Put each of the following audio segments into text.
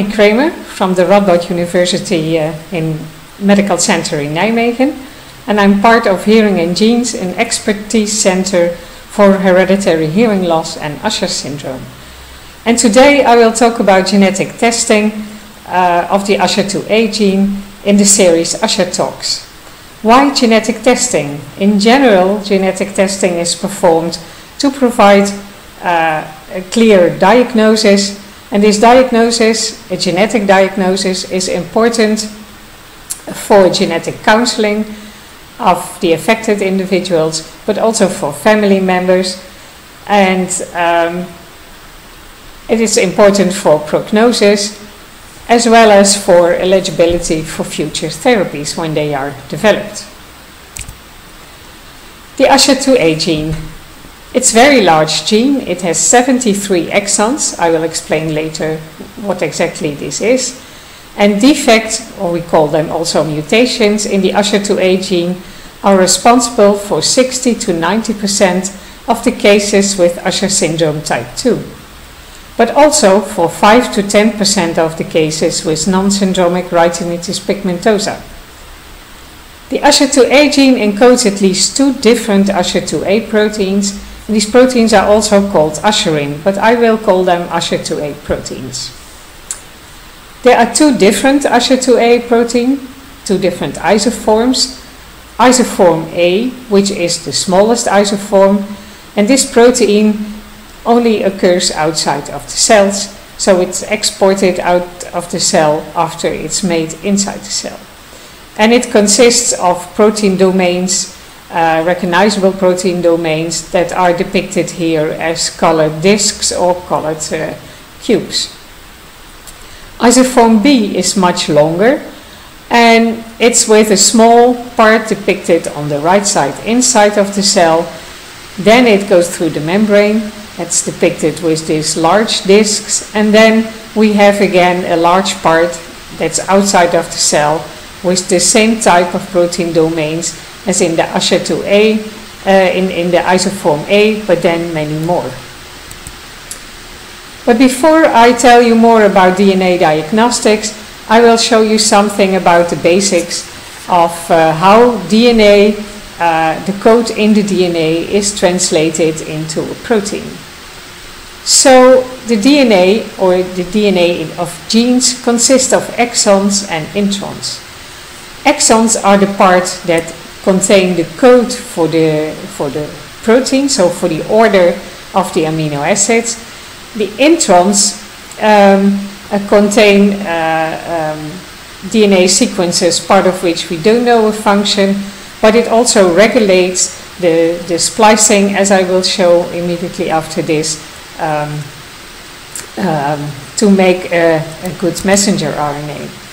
Hannie Kremer from the Radboud University uh, in Medical Center in Nijmegen, and I'm part of Hearing and Genes, an expertise center for hereditary hearing loss and Usher syndrome. And today I will talk about genetic testing uh, of the Usher2A gene in the series Usher Talks. Why genetic testing? In general, genetic testing is performed to provide uh, a clear diagnosis and this diagnosis, a genetic diagnosis, is important for genetic counseling of the affected individuals, but also for family members. And um, it is important for prognosis as well as for eligibility for future therapies when they are developed. The USH2A gene it's a very large gene. It has 73 exons. I will explain later what exactly this is. And defects, or we call them also mutations, in the USH2A gene are responsible for 60 to 90% of the cases with Usher syndrome type 2, but also for 5 to 10% of the cases with non-syndromic retinitis pigmentosa. The USH2A gene encodes at least two different USH2A proteins these proteins are also called usherin, but I will call them usher2A proteins. There are two different usher2A protein, two different isoforms. Isoform A, which is the smallest isoform, and this protein only occurs outside of the cells, so it's exported out of the cell after it's made inside the cell. And it consists of protein domains uh, recognizable protein domains that are depicted here as colored disks or colored uh, cubes. Isoform B is much longer and it's with a small part depicted on the right side inside of the cell. Then it goes through the membrane. That's depicted with these large disks. And then we have again a large part that's outside of the cell with the same type of protein domains as in the USH2A, uh, in, in the isoform A, but then many more. But before I tell you more about DNA diagnostics, I will show you something about the basics of uh, how DNA, uh, the code in the DNA, is translated into a protein. So the DNA, or the DNA of genes, consists of exons and introns. Exons are the part that contain the code for the, for the protein, so for the order of the amino acids. The introns um, uh, contain uh, um, DNA sequences, part of which we don't know a function, but it also regulates the, the splicing, as I will show immediately after this, um, um to make a, a good messenger RNA.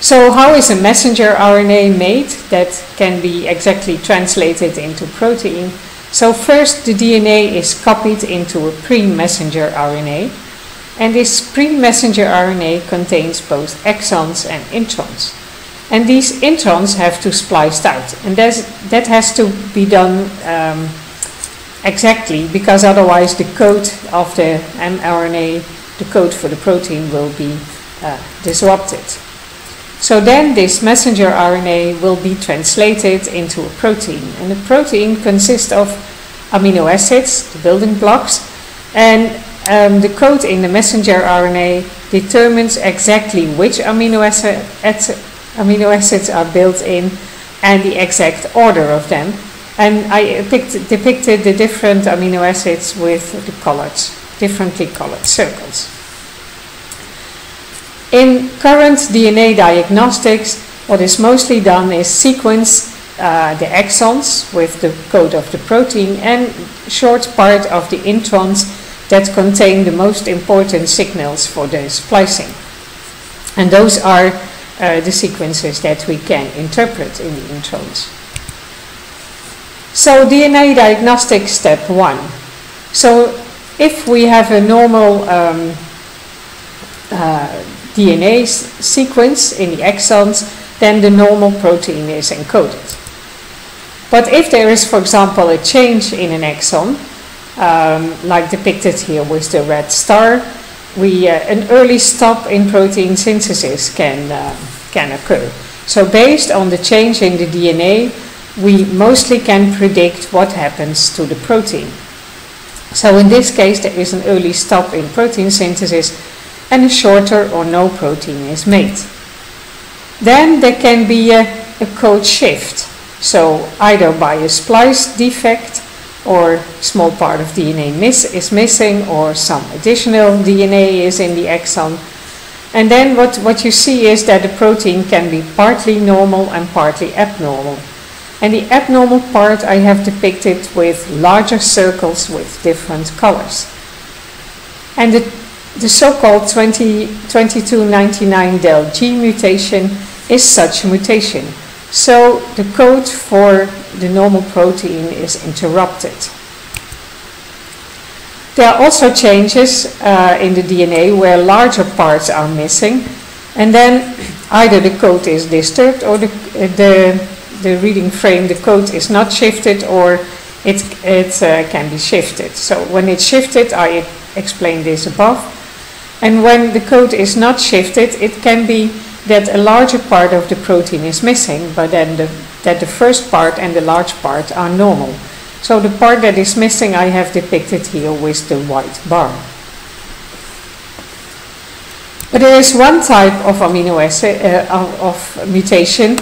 So how is a messenger RNA made that can be exactly translated into protein? So first the DNA is copied into a pre-messenger RNA and this pre-messenger RNA contains both exons and introns. And these introns have to spliced out and that has to be done um, exactly because otherwise the code of the mRNA, the code for the protein will be uh, disrupted. So then this messenger RNA will be translated into a protein. And the protein consists of amino acids, the building blocks, and um, the code in the messenger RNA determines exactly which amino, acid, amino acids are built in and the exact order of them. And I picked, depicted the different amino acids with the colors, differently colored circles. In current DNA diagnostics, what is mostly done is sequence uh, the exons with the code of the protein and short part of the introns that contain the most important signals for the splicing. And those are uh, the sequences that we can interpret in the introns. So DNA diagnostic step one. So if we have a normal um, uh, DNA sequence in the exons, then the normal protein is encoded. But if there is, for example, a change in an exon, um, like depicted here with the red star, we, uh, an early stop in protein synthesis can, uh, can occur. So based on the change in the DNA, we mostly can predict what happens to the protein. So in this case, there is an early stop in protein synthesis and a shorter or no protein is made. Then there can be a, a code shift. So either by a splice defect or small part of DNA miss, is missing or some additional DNA is in the exon. And then what, what you see is that the protein can be partly normal and partly abnormal. And the abnormal part I have depicted with larger circles with different colors. And the, the so-called 20, 2299 del G mutation is such a mutation. So the code for the normal protein is interrupted. There are also changes uh, in the DNA where larger parts are missing, and then either the code is disturbed or the, uh, the, the reading frame, the code is not shifted or it, it uh, can be shifted. So when it's shifted, I explained this above, and when the code is not shifted, it can be that a larger part of the protein is missing, but then the, that the first part and the large part are normal. So the part that is missing I have depicted here with the white bar. But there is one type of amino acid uh, of, mutation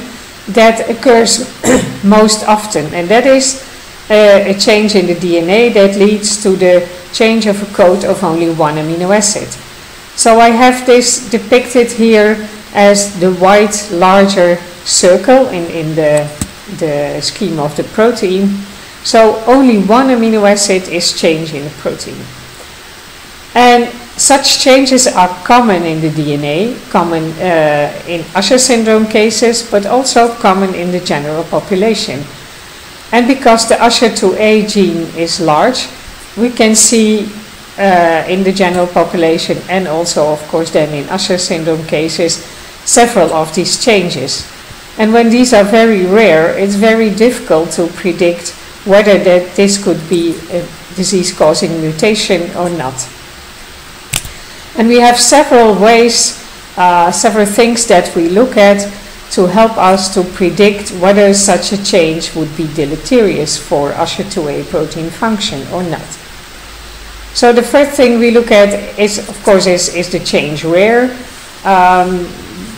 that occurs most often, and that is uh, a change in the DNA that leads to the change of a code of only one amino acid. So I have this depicted here as the white larger circle in, in the, the scheme of the protein. So only one amino acid is changed in the protein. And such changes are common in the DNA, common uh, in Usher syndrome cases, but also common in the general population. And because the Usher 2A gene is large, we can see uh, in the general population and also, of course, then in Usher syndrome cases, several of these changes. And when these are very rare, it's very difficult to predict whether that this could be a disease-causing mutation or not. And we have several ways, uh, several things that we look at to help us to predict whether such a change would be deleterious for USHER2A protein function or not. So the first thing we look at is, of course, is, is the change rare. Um,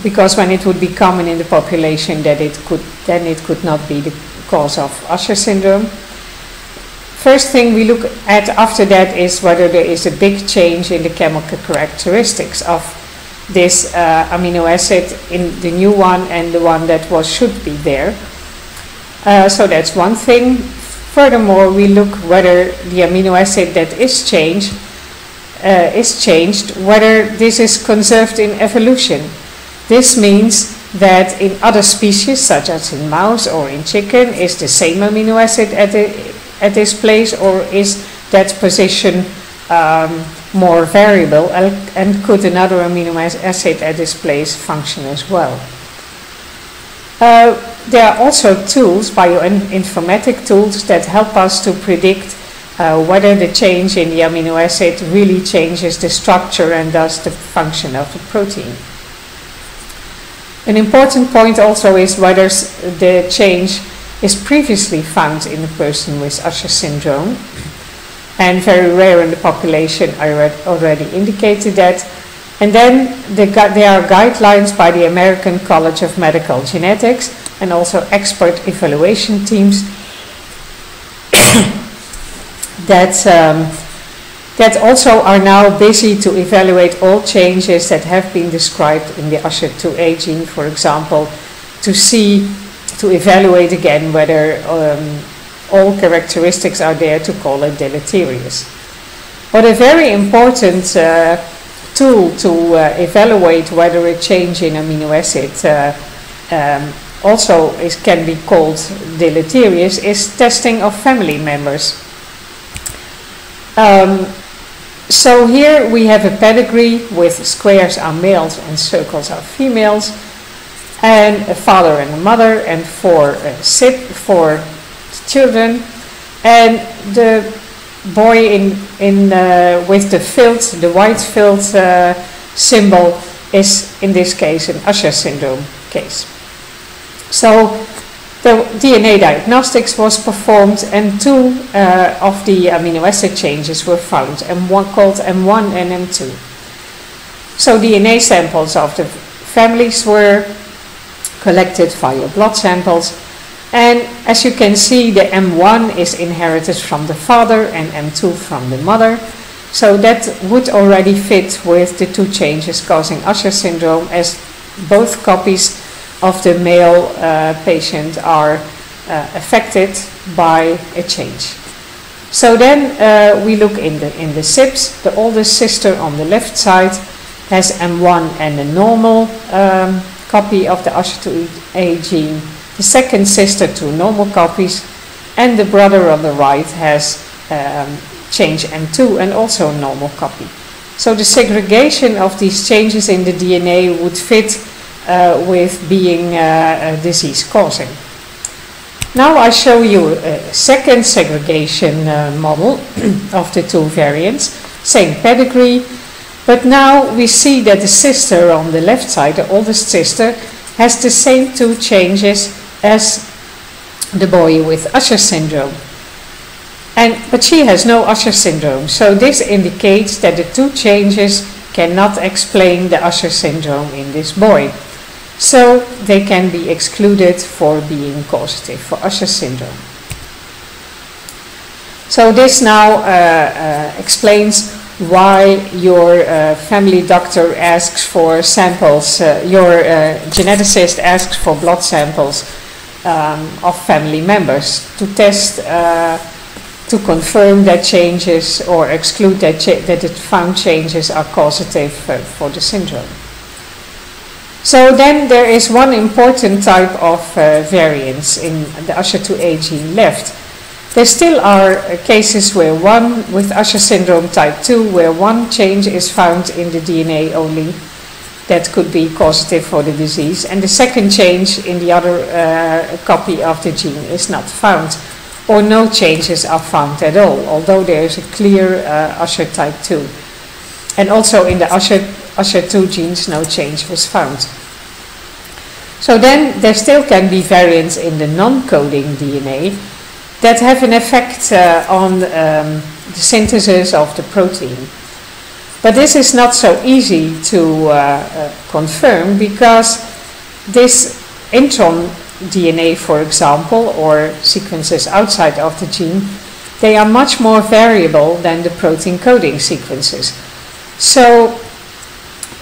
because when it would be common in the population that it could then it could not be the cause of Usher syndrome. First thing we look at after that is whether there is a big change in the chemical characteristics of this uh, amino acid in the new one and the one that was should be there. Uh, so that's one thing. Furthermore, we look whether the amino acid that is changed uh, is changed, whether this is conserved in evolution. This means that in other species, such as in mouse or in chicken, is the same amino acid at, the, at this place or is that position um, more variable and, could another amino acid at this place function as well? Uh, there are also tools, bioinformatic tools, that help us to predict uh, whether the change in the amino acid really changes the structure and thus the function of the protein. An important point also is whether the change is previously found in a person with Usher syndrome and very rare in the population, I already indicated that. And then the, there are guidelines by the American College of Medical Genetics and also expert evaluation teams that um, that also are now busy to evaluate all changes that have been described in the USH2A gene, for example, to see, to evaluate again whether um, all characteristics are there to call it deleterious. But a very important uh, tool to uh, evaluate whether a change in amino acid uh, um, also is, can be called deleterious is testing of family members. Um, so here we have a pedigree with squares are males and circles are females, and a father and a mother, and four uh, four children. And the boy in, in, uh, with the filled, the white filled uh, symbol is in this case an Usher syndrome case. So the DNA diagnostics was performed and two uh, of the amino acid changes were found, M1 called M1 and M2. So DNA samples of the families were collected via blood samples and as you can see the M1 is inherited from the father and M2 from the mother so that would already fit with the two changes causing Usher syndrome as both copies of the male uh, patient are uh, affected by a change. So then uh, we look in the, in the sibs. The oldest sister on the left side has M1 and a normal um, copy of the USH2A gene. The second sister two normal copies and the brother on the right has um, change M2 and also a normal copy. So the segregation of these changes in the DNA would fit uh, with being uh, disease causing. Now I show you a second segregation uh, model of the two variants, same pedigree, but now we see that the sister on the left side, the oldest sister, has the same two changes as the boy with Usher syndrome. And, but she has no Usher syndrome, so this indicates that the two changes cannot explain the Usher syndrome in this boy. So they can be excluded for being causative for Usher syndrome. So this now uh, uh, explains why your uh, family doctor asks for samples, uh, your uh, geneticist asks for blood samples um, of family members to test uh, to confirm that changes or exclude that, cha- that the found changes are causative uh, for the syndrome. So then there is one important type of uh, variance in the USH2A gene left. There still are uh, cases where one with Usher syndrome type 2 where one change is found in the DNA only that could be causative for the disease and the second change in the other uh, copy of the gene is not found or no changes are found at all, although there is a clear uh, Usher type 2. And also in the Usher, Usher 2 genes, no change was found. So then there still can be variants in the non-coding DNA that have an effect uh, on um, the synthesis of the protein. But this is not so easy to uh, uh confirm because this intron DNA, for example, or sequences outside of the gene, they are much more variable than the protein coding sequences. So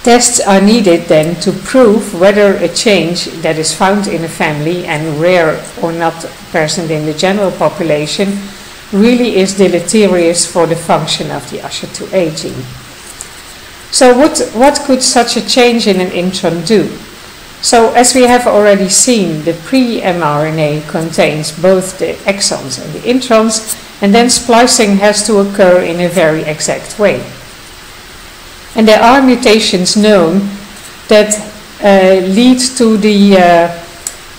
tests are needed then to prove whether a change that is found in a family and rare or not present in the general population really is deleterious for the function of the USH2A gene. So what, what could such a change in an intron do? So as we have already seen, the pre-mRNA contains both the exons and the introns, and then splicing has to occur in a very exact way. And there are mutations known that uh, lead to the uh,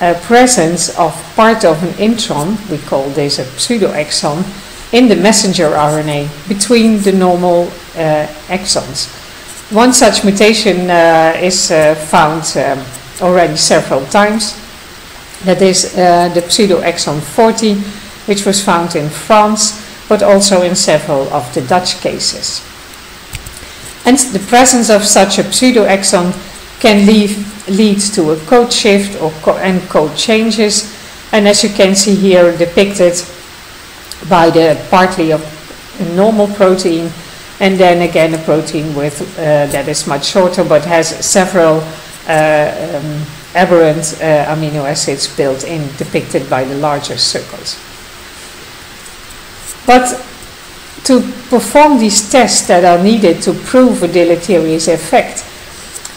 uh, presence of part of an intron, we call this a pseudoexon, in the messenger RNA between the normal uh, exons. One such mutation uh, is uh, found um, already several times. That is the pseudoexon 40, which was found in France, but also in several of the Dutch cases. And the presence of such a pseudoexon can lead, lead to a code shift or co and code changes. And as you can see here depicted by the partly of normal protein and then again a protein with uh, that is much shorter but has several uh, um, aberrant uh, amino acids built in, depicted by the larger circles. But to perform these tests that are needed to prove a deleterious effect,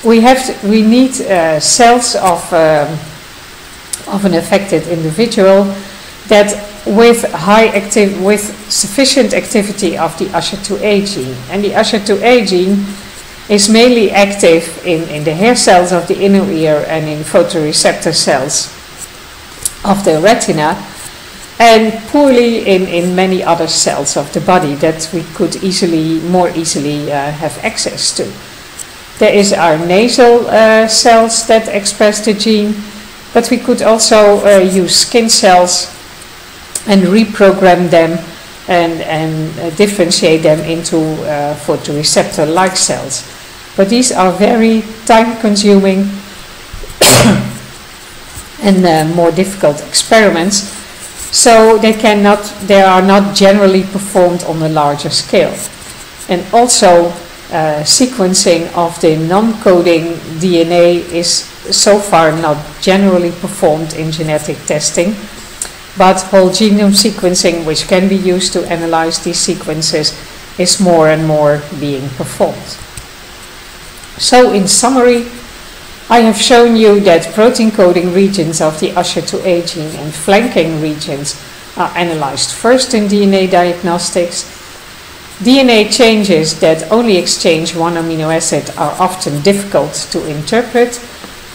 we have to, we need uh, cells of um, of an affected individual that with high active with sufficient activity of the usher2a gene, and the usher2a gene is mainly active in, in the hair cells of the inner ear and in photoreceptor cells of the retina. And poorly in, in many other cells of the body that we could easily, more easily uh, have access to. There is our nasal uh, cells that express the gene, but we could also uh, use skin cells and reprogram them and, and uh, differentiate them into uh, photoreceptor-like cells. But these are very time-consuming and uh, more difficult experiments, so they cannot, they are not generally performed on a larger scale. And also, uh, sequencing of the non-coding DNA is so far not generally performed in genetic testing, but whole genome sequencing, which can be used to analyze these sequences, is more and more being performed. So in summary, I have shown you that protein coding regions of the USH2A gene and flanking regions are analyzed first in DNA diagnostics. DNA changes that only exchange one amino acid are often difficult to interpret,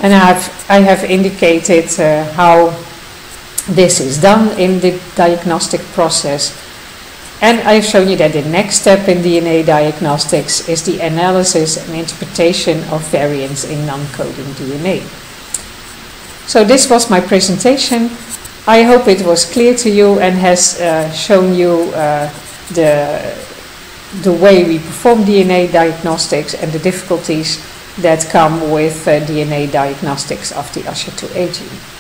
and I have, I have indicated uh, how this is done in the diagnostic process and I've shown you that the next step in DNA diagnostics is the analysis and interpretation of variants in non-coding DNA. So this was my presentation. I hope it was clear to you and has uh, shown you uh, the, the way we perform DNA diagnostics and the difficulties that come with uh, DNA diagnostics of the USH2A gene.